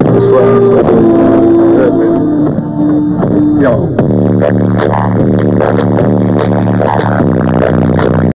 Swear, swear. Yo.